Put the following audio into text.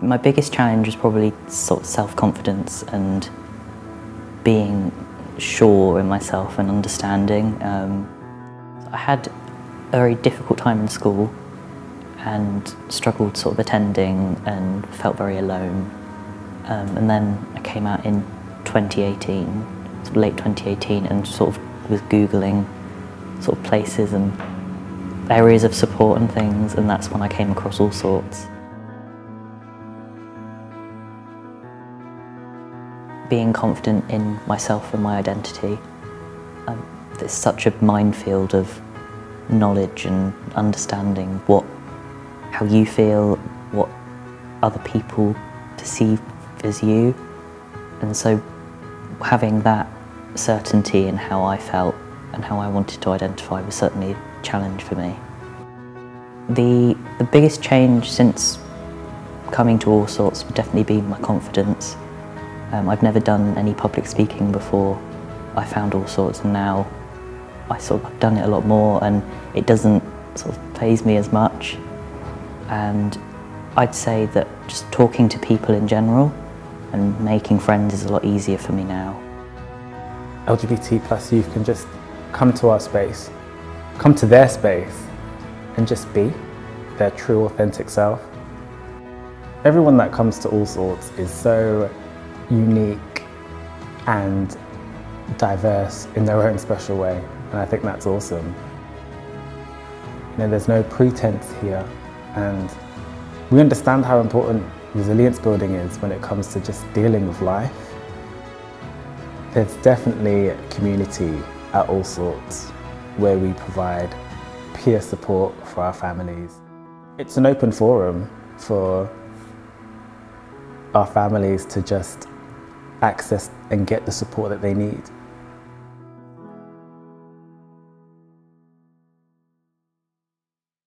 My biggest challenge was probably sort of self-confidence and being sure in myself and understanding. Um, I had a very difficult time in school and struggled sort of attending and felt very alone. Um, and then I came out in 2018, sort of late 2018, and sort of was Googling sort of places and areas of support and things, and that's when I came across Allsorts. Being confident in myself and my identity. Um, there's such a minefield of knowledge and understanding what, how you feel, what other people perceive as you. And so having that certainty in how I felt and how I wanted to identify was certainly a challenge for me. The, the biggest change since coming to Allsorts would definitely be my confidence. Um, I've never done any public speaking before I found Allsorts and now I sort of done it a lot more and it doesn't sort of faze me as much. And I'd say that just talking to people in general and making friends is a lot easier for me now. LGBT plus youth can just come to our space, come to their space and just be their true authentic self. Everyone that comes to Allsorts is so unique and diverse in their own special way and I think that's awesome. You know, there's no pretense here and we understand how important resilience building is when it comes to just dealing with life. There's definitely community at Allsorts where we provide peer support for our families. It's an open forum for our families to just access and get the support that they need.